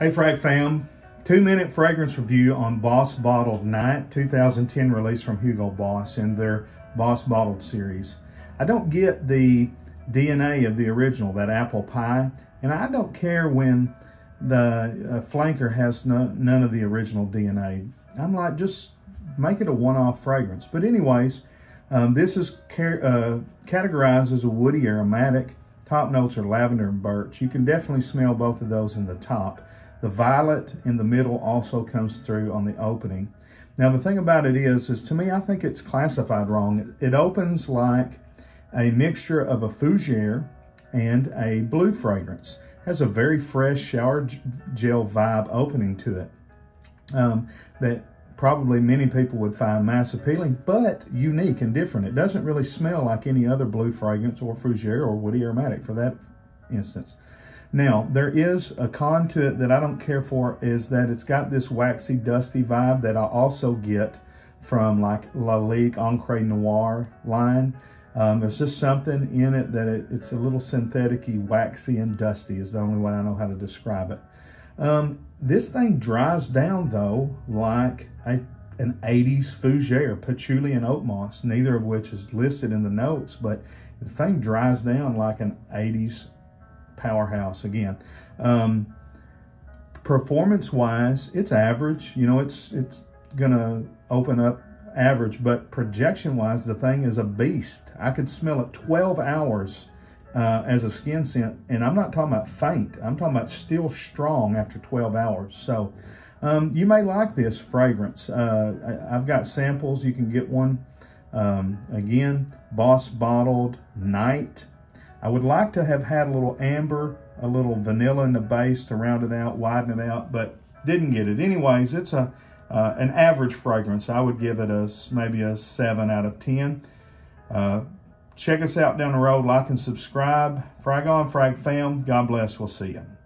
Hey Frag fam, two minute fragrance review on Boss Bottled Night, 2010 release from Hugo Boss in their Boss Bottled series. I don't get the DNA of the original, that apple pie, and I don't care when the uh, flanker has no, none of the original DNA. I'm like, just make it a one-off fragrance. But anyways, um, this is uh, categorized as a woody aromatic. Top notes are lavender and birch. You can definitely smell both of those in the top. The violet in the middle also comes through on the opening. Now, the thing about it is, is to me, I think it's classified wrong. It opens like a mixture of a fougere and a blue fragrance. It has a very fresh shower gel vibe opening to it um, that probably many people would find mass appealing, but unique and different. It doesn't really smell like any other blue fragrance or fougere or woody aromatic for that instance. Now, there is a con to it that I don't care for is that it's got this waxy, dusty vibe that I also get from like Lalique Encre Noir line. Um, there's just something in it that it, it's a little synthetic waxy, and dusty is the only way I know how to describe it. Um, this thing dries down though like a, an 80s fougere, patchouli and oak moss, neither of which is listed in the notes, but the thing dries down like an 80s powerhouse again. Um, performance wise, it's average. You know, it's it's gonna open up average, but projection wise, the thing is a beast. I could smell it 12 hours uh, as a skin scent, and I'm not talking about faint. I'm talking about still strong after 12 hours. So um, you may like this fragrance. Uh, I, have got samples. You can get one. Um, again, Boss Bottled Night. I would like to have had a little amber, a little vanilla in the base to round it out, widen it out, but didn't get it. Anyways, it's a uh, an average fragrance. I would give it a maybe a 7 out of 10. Uh, check us out down the road. Like and subscribe. Frag on, Frag Fam. God bless. We'll see you.